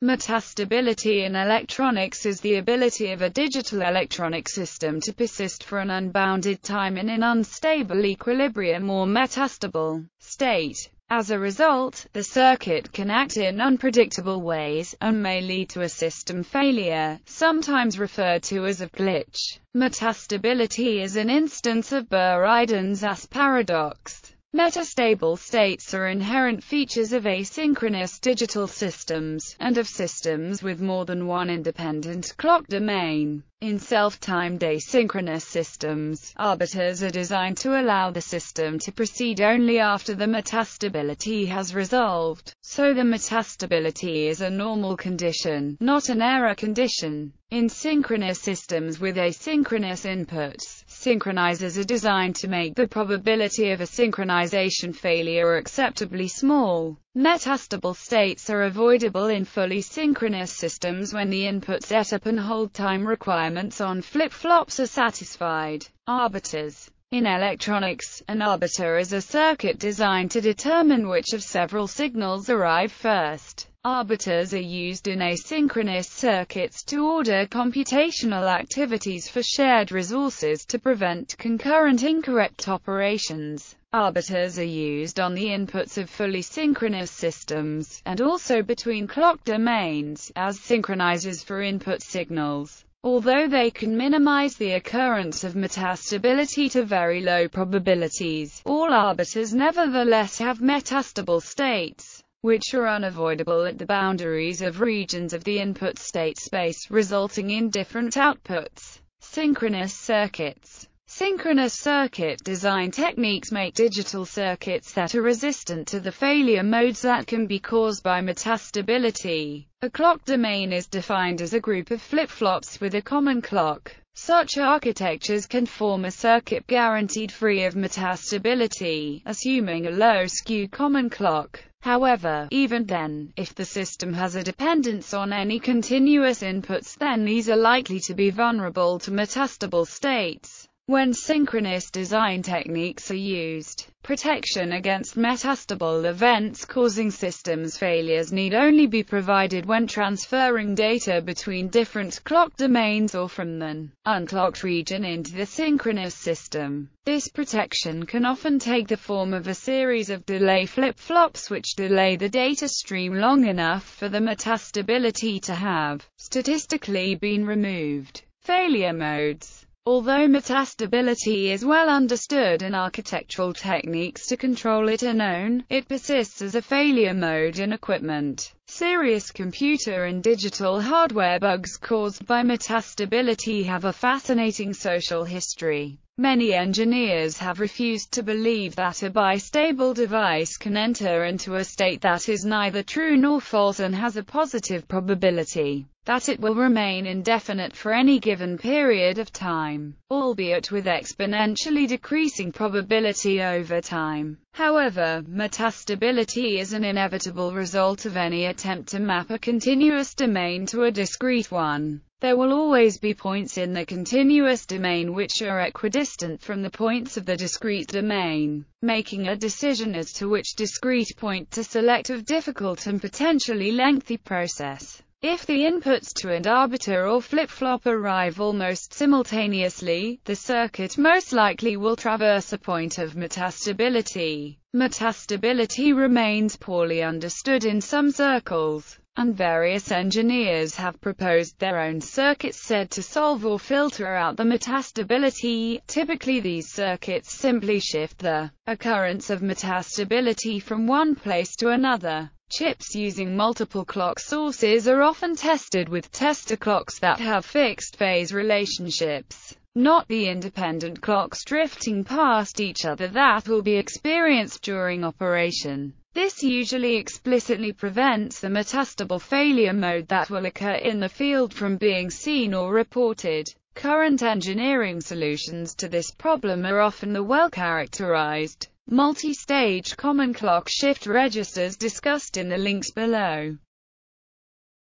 Metastability in electronics is the ability of a digital electronic system to persist for an unbounded time in an unstable equilibrium or metastable state. As a result, the circuit can act in unpredictable ways, and may lead to a system failure, sometimes referred to as a glitch. Metastability is an instance of Buridan's paradox. Metastable states are inherent features of asynchronous digital systems, and of systems with more than one independent clock domain. In self-timed asynchronous systems, arbiters are designed to allow the system to proceed only after the metastability has resolved. So the metastability is a normal condition, not an error condition. In synchronous systems with asynchronous inputs, synchronizers are designed to make the probability of a synchronization failure acceptably small. Metastable states are avoidable in fully synchronous systems when the input setup and hold time requirements on flip-flops are satisfied. Arbiters in electronics, an arbiter is a circuit designed to determine which of several signals arrive first. Arbiters are used in asynchronous circuits to order computational activities for shared resources to prevent concurrent incorrect operations. Arbiters are used on the inputs of fully synchronous systems, and also between clock domains, as synchronizers for input signals. Although they can minimize the occurrence of metastability to very low probabilities, all arbiters nevertheless have metastable states which are unavoidable at the boundaries of regions of the input state space, resulting in different outputs. Synchronous circuits Synchronous circuit design techniques make digital circuits that are resistant to the failure modes that can be caused by metastability. A clock domain is defined as a group of flip-flops with a common clock. Such architectures can form a circuit guaranteed free of metastability, assuming a low skew common clock. However, even then, if the system has a dependence on any continuous inputs then these are likely to be vulnerable to metastable states. When synchronous design techniques are used, protection against metastable events causing systems failures need only be provided when transferring data between different clock domains or from an unclocked region into the synchronous system. This protection can often take the form of a series of delay flip-flops which delay the data stream long enough for the metastability to have statistically been removed. Failure modes Although metastability is well understood and architectural techniques to control it are known, it persists as a failure mode in equipment. Serious computer and digital hardware bugs caused by metastability have a fascinating social history. Many engineers have refused to believe that a bistable device can enter into a state that is neither true nor false and has a positive probability that it will remain indefinite for any given period of time, albeit with exponentially decreasing probability over time. However, metastability is an inevitable result of any attempt to map a continuous domain to a discrete one. There will always be points in the continuous domain which are equidistant from the points of the discrete domain. Making a decision as to which discrete point to select a difficult and potentially lengthy process. If the inputs to an arbiter or flip-flop arrive almost simultaneously, the circuit most likely will traverse a point of metastability. Metastability remains poorly understood in some circles, and various engineers have proposed their own circuits said to solve or filter out the metastability. Typically these circuits simply shift the occurrence of metastability from one place to another. Chips using multiple clock sources are often tested with tester clocks that have fixed phase relationships, not the independent clocks drifting past each other that will be experienced during operation. This usually explicitly prevents the metastable failure mode that will occur in the field from being seen or reported. Current engineering solutions to this problem are often the well-characterized multi-stage common clock shift registers discussed in the links below.